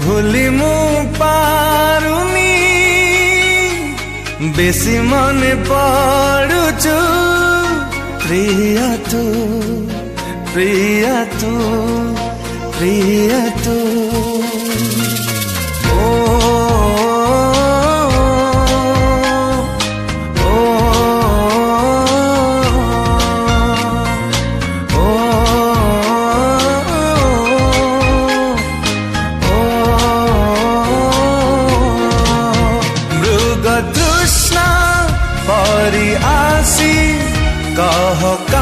ভুলি মু পারুনি। বেশি মনে পড়ুছু প্রিয়া তু প্রিয়া তু প্রিয়া তু। si cả